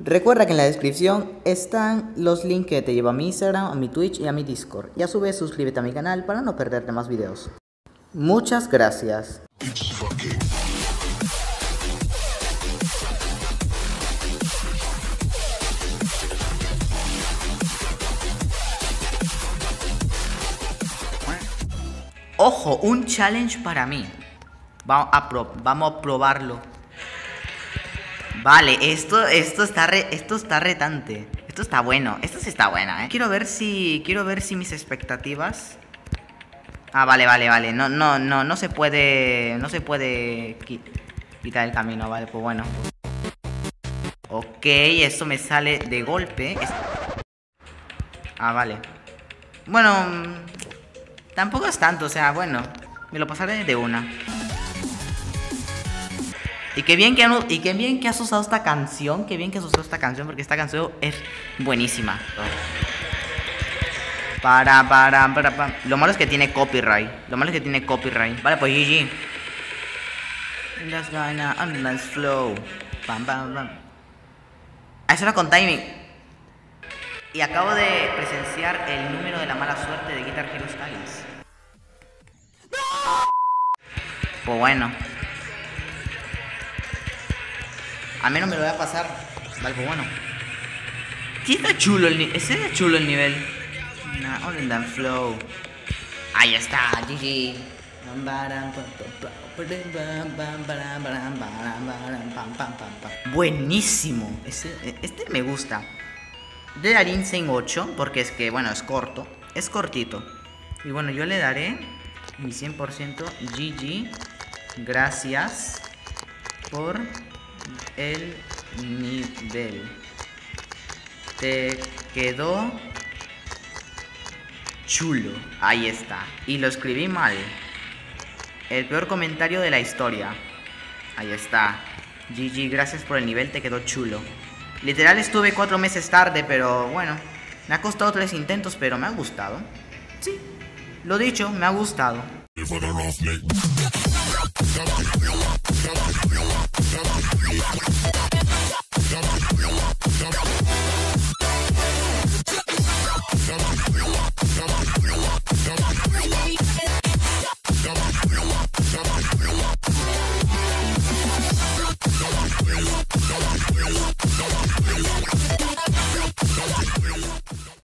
Recuerda que en la descripción están los links que te llevan a mi Instagram, a mi Twitch y a mi Discord. Y a su vez suscríbete a mi canal para no perderte más videos. Muchas gracias. Ojo, un challenge para mí. Vamos a, vamos a probarlo. Vale, esto, esto, está esto está retante. Esto está bueno. Esto sí está buena, ¿eh? Quiero ver si... Quiero ver si mis expectativas... Ah, vale, vale, vale. No, no, no, no se puede... No se puede quitar el camino, vale, pues bueno. Ok, esto me sale de golpe. Ah, vale. Bueno... Tampoco es tanto, o sea, bueno. Me lo pasaré de una. Y qué bien que, y qué bien que has usado esta canción. Qué bien que has usado esta canción. Porque esta canción es buenísima. Para, para, para, para. Lo malo es que tiene copyright. Lo malo es que tiene copyright. Vale, pues GG. That's gonna nice flow. Pam, pam, pam. Ah, eso era con timing. Y acabo de presenciar el número de la mala suerte de Guitar Hero Styles. Pues bueno. A menos me lo voy a pasar. Vale, pues bueno. Sí está chulo el nivel. Ese es chulo el nivel. Nah, flow. Ahí está, GG. Buenísimo. este me gusta. Le daré Insane 8 porque es que, bueno, es corto. Es cortito. Y bueno, yo le daré mi 100% GG. Gracias por el nivel. Te quedó chulo. Ahí está. Y lo escribí mal. El peor comentario de la historia. Ahí está. GG, gracias por el nivel, te quedó chulo. Literal estuve cuatro meses tarde, pero bueno. Me ha costado tres intentos, pero me ha gustado. Sí, lo dicho, me ha gustado. Yeah.